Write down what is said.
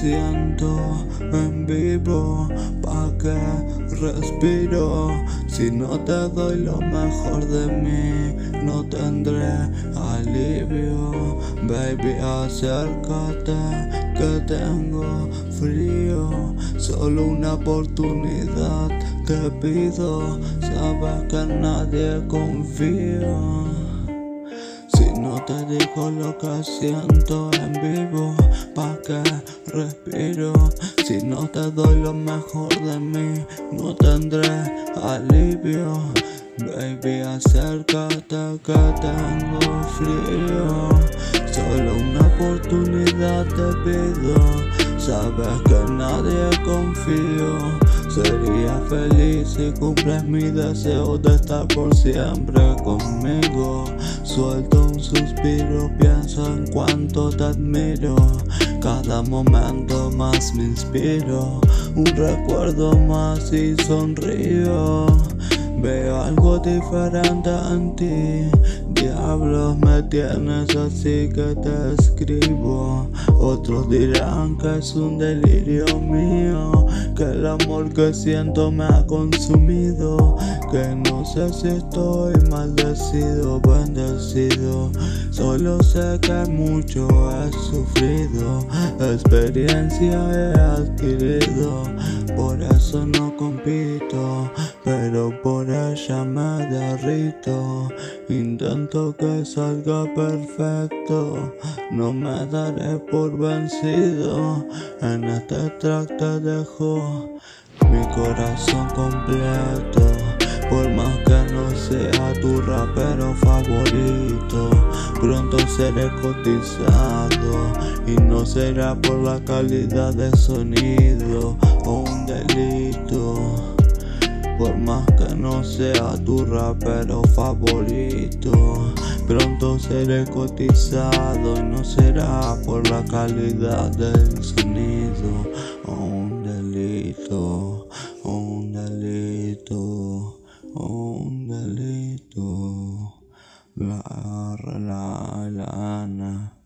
siento en vivo, pa' que respiro. Si no te doy lo mejor de mí, no tendré alivio. Baby, acércate, que tengo frío. Solo una oportunidad te pido, sabes que nadie confío. Te digo lo que siento en vivo, pa' que respiro. Si no te doy lo mejor de mí, no tendré alivio. Baby, acércate que tengo frío. Solo una oportunidad te pido. Sabes que nadie confío. Sería feliz si cumples mi deseo de estar por siempre conmigo. Suelto suspiro, pienso en cuánto te admiro. Cada momento más me inspiro. Un recuerdo más y sonrío. Veo algo diferente en ti. Diablos, me tienes así que te escribo. Otros dirán que es un delirio mío. Que el amor que siento me ha consumido. Que no sé si estoy maldecido bendecido. Solo sé que mucho he sufrido. Experiencia he adquirido. Por eso no compito. Pero por ella me derrito. Intento que salga perfecto. No me daré por vencido. En este track te dejo mi corazón completo. Por más que no sea tu rapero favorito, pronto seré cotizado y no será por la calidad de sonido o un delito. Por más que no sea tu rapero favorito, pronto seré cotizado y no será por la calidad del sonido o un delito, o un delito, o un delito. La, la, la, la.